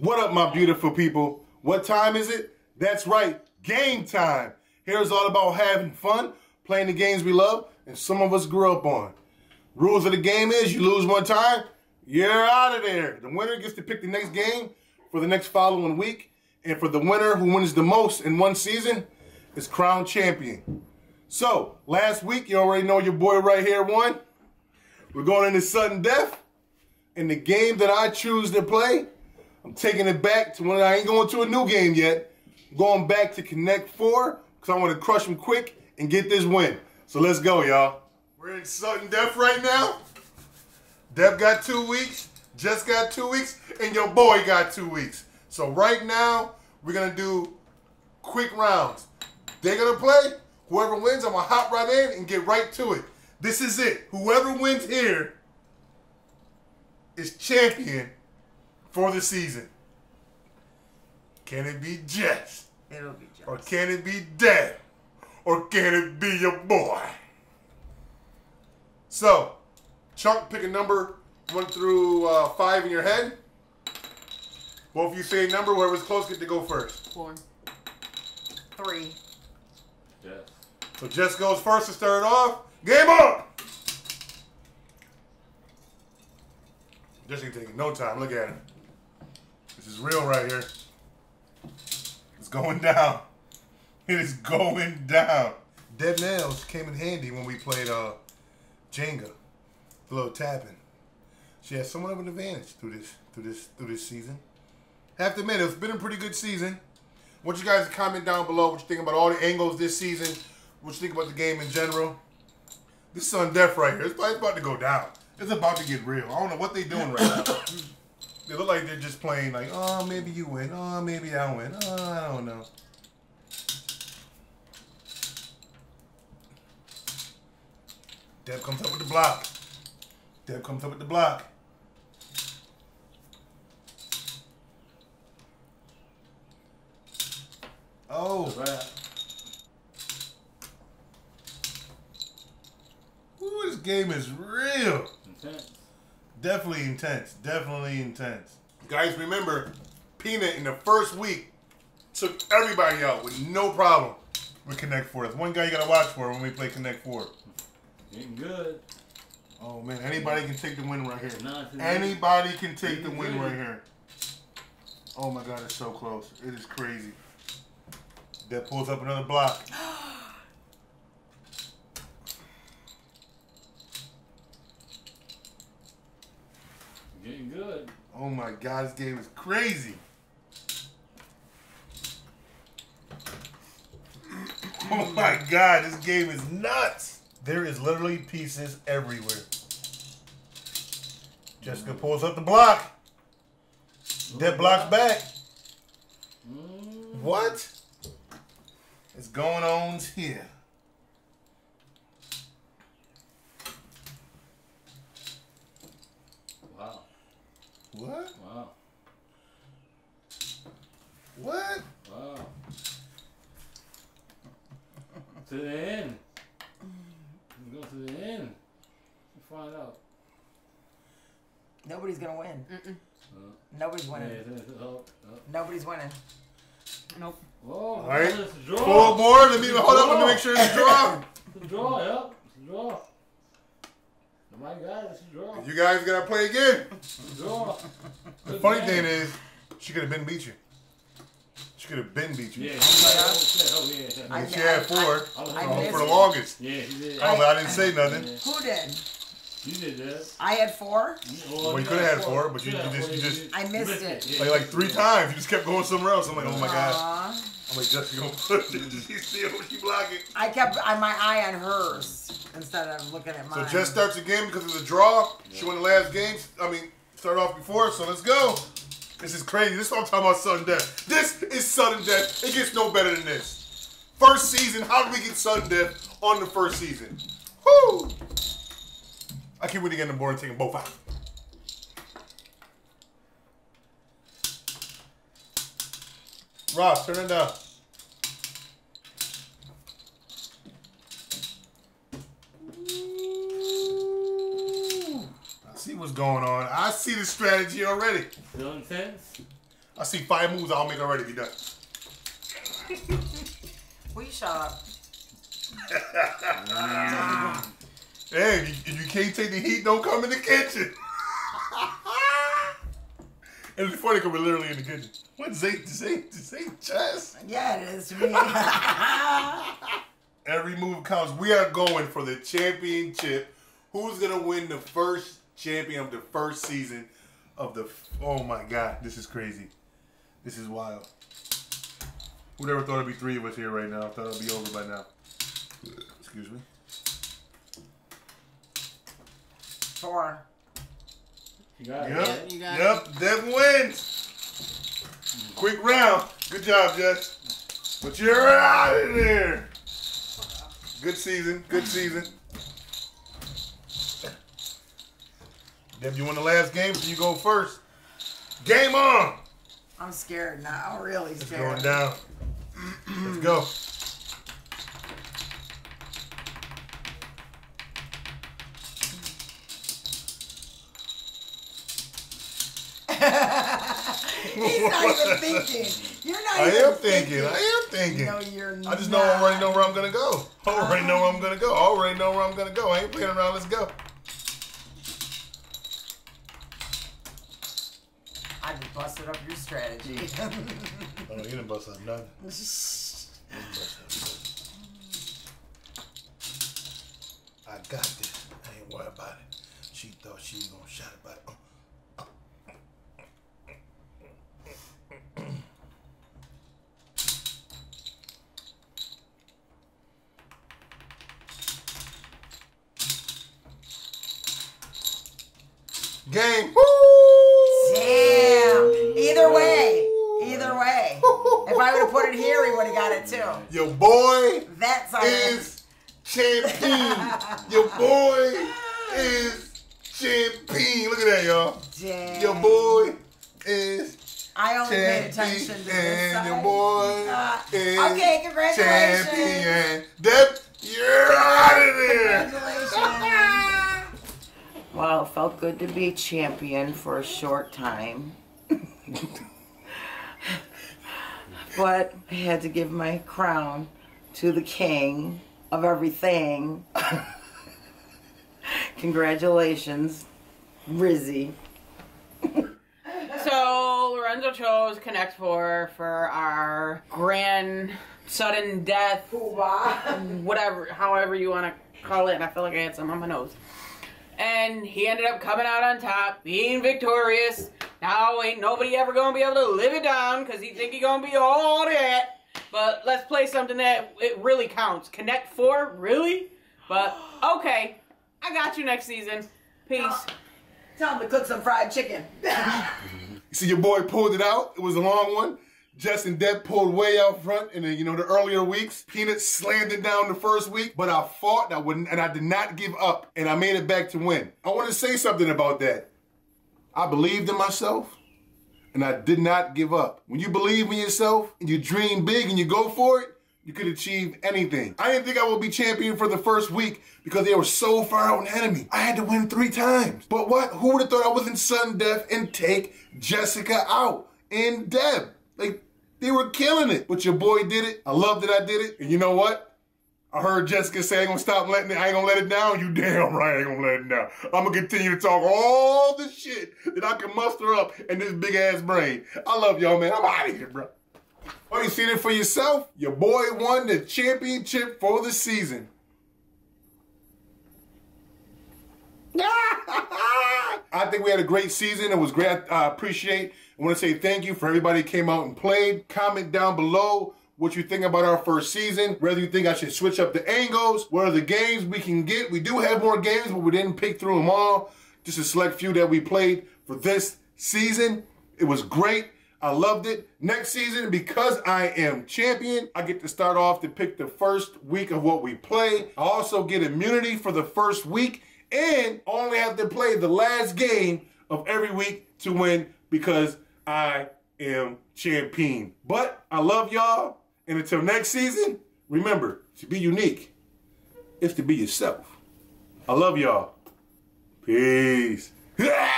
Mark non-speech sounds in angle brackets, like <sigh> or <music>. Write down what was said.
What up, my beautiful people? What time is it? That's right, game time. Here's all about having fun, playing the games we love, and some of us grew up on. Rules of the game is you lose one time, you're out of there. The winner gets to pick the next game for the next following week, and for the winner who wins the most in one season is crowned champion. So, last week, you already know your boy right here won. We're going into sudden death. And the game that I choose to play, I'm taking it back to when I ain't going to a new game yet. I'm going back to Connect 4 because I want to crush them quick and get this win. So let's go, y'all. We're in sudden death right now. Dev got two weeks, just got two weeks, and your boy got two weeks. So right now, we're going to do quick rounds. They're going to play. Whoever wins, I'm to hop right in and get right to it. This is it. Whoever wins here is champion for the season. Can it be Jess? It'll be Jess. Or can it be Dad? Or can it be your boy? So, Chunk, pick a number one through uh, five in your head. Well, if you say a number, whoever's close get to go first. Four. Three. Yes. So Jess goes first to start it off. Game on! Jess ain't taking no time. Look at him. This is real right here. It's going down. <laughs> It is going down. Dead nails came in handy when we played uh, Jenga. A little tapping. She has somewhat of an advantage through this through this through this season. Have to admit, it's been a pretty good season. I want you guys to comment down below what you think about all the angles this season. What you think about the game in general. This is on death right here. It's about, it's about to go down. It's about to get real. I don't know what they're doing right now. <coughs> <coughs> <coughs> they look like they're just playing like, oh, maybe you win. Oh, maybe I win. Oh, I don't know. Deb comes up with the block. Deb comes up with the block. Oh. Right. Ooh, this game is real. Intense. Definitely intense. Definitely intense. Guys, remember, Peanut in the first week took everybody out with no problem with Connect Four. That's one guy you gotta watch for when we play Connect Four. Getting good. Oh man, anybody can take the win right here. Nice. Anybody can take the win right here. Oh my god, it's so close. It is crazy. That pulls up another block. Getting good. Oh my god, this game is crazy. <clears throat> Oh my god, this game is nuts. There is literally pieces everywhere. Jessica pulls up the block. That blocks back. What is going on here? Wow. What? Wow. What? Wow. <laughs> to the end. We go to the end. We find out. Nobody's gonna win. Uh, Nobody's yeah, winning. it's, it's, oh, oh. Nobody's winning. Nope. Oh, All right. It's a draw. Full board. Let me hold up. Let me make sure it's a draw. It's a draw, yeah. It's a draw. Oh my God, it's a draw. You guys gotta play again. Draw. The funny game. thing is, she could have been beat you. She could have been beat you. Yeah, like, oh, oh, yeah, yeah. I mean, I- she had four I was I um, missed for the longest. Yeah, he did. Oh, but I didn't say nothing. Who did? You did that. I had four. Well, you could have had four, but you- you just- you just- I missed it. Like like three times. You just kept going somewhere else. I'm like, oh my god. Aw. I'm like, Jessica gonna push it. Did She see what she blocking. I kept my eye on hers instead of looking at So. Jess starts again because it's a draw. She won the last game. I mean, start off before. So let's go. This is crazy. This is what I'm talking about sudden death. This is sudden death. It gets no better than this. First season. How did we get sudden death on the first season? Woo! I keep winning on the board and taking both out. Ross, turn it down. Going on. I see the strategy already. Still intense? I see five moves I'll make already. Be done. <laughs> we you shut up? <laughs> Hey, if you, if you can't take the heat, don't come in the kitchen. <laughs> and it's funny because we're literally in the kitchen. What Zay, Zay, Zay chess? Yeah, it is me. Every move counts. We are going for the championship. Who's gonna win the first champion of the first season of the? Oh my God, this is crazy. This is wild. Who never thought it'd be three of us here right now? I thought it'd be over by now. Excuse me. Four. You got it. Yep. you got yep. Devin wins. Quick round. Good job, Jess. But you're out of there. Good season. Good season. Deb, you won the last game, so you go first. Game on. I'm scared now. I'm really It's scared. going down. Let's go. <laughs> He's not even <laughs> thinking. You're not I even am thinking. I am thinking. No, you're not. I just know I already know where I'm gonna go. I already know where I'm gonna go. I already know where I'm gonna go. I ain't playing around. Let's go. I just busted up your strategy. <laughs> <laughs> Oh, you didn't <laughs> bust up nothing. I got this. I ain't worried about it. She thought she was gonna shot it, but uh, game. Damn. Either way. Either way. If I would have put it here, he would have got it too. Your boy That's how is champion. <laughs> Your boy is champion. Look at that, y'all. Damn. Your boy is I only paid attention champion, to this and your boy Uh, is okay, congratulations. champion. Deb, you're out of there. Congratulations. Well, it felt good to be champion for a short time. <laughs> but I had to give my crown to the king of everything. <laughs> Congratulations, Rizzy. so Lorenzo chose Connect Four for our grand sudden death whatever, however you want to call it. And I feel like I had some on my nose. And he ended up coming out on top, being victorious. Now ain't nobody ever gonna be able to live it down because he think he gonna be all that. But let's play something that it really counts. Connect Four, really? But okay, I got you next season. Peace. Tell him to cook some fried chicken. <laughs> You see, your boy pulled it out. It was a long one. Jess and Deb pulled way out front in the, you know, the earlier weeks. Peanut slammed it down the first week, but I fought and I wouldn't, and I did not give up, and I made it back to win. I want to say something about that. I believed in myself, and I did not give up. When you believe in yourself and you dream big and you go for it, you could achieve anything. I didn't think I would be champion for the first week because they were so far out of me. I had to win three times. But what? Who would have thought I was in sudden death and take Jessica out and Deb? Like, they were killing it. But your boy did it. I love that I did it. And you know what? I heard Jessica say I ain't gonna stop letting it, I ain't gonna let it down. You damn right I ain't gonna let it down. I'm gonna continue to talk all the shit that I can muster up in this big ass brain. I love y'all, man. I'm out of here, bro. Oh, you seen it for yourself? Your boy won the championship for the season. <laughs> I think we had a great season. It was great. I appreciate. I want to say thank you for everybody who came out and played. Comment down below what you think about our first season. Whether you think I should switch up the angles. What are the games we can get? We do have more games, but we didn't pick through them all. Just a select few that we played for this season. It was great. I loved it. Next season, because I am champion, I get to start off to pick the first week of what we play. I also get immunity for the first week and only have to play the last game of every week to win because I am champion. But I love y'all. And until next season, remember to be unique is to be yourself. I love y'all. Peace. <laughs>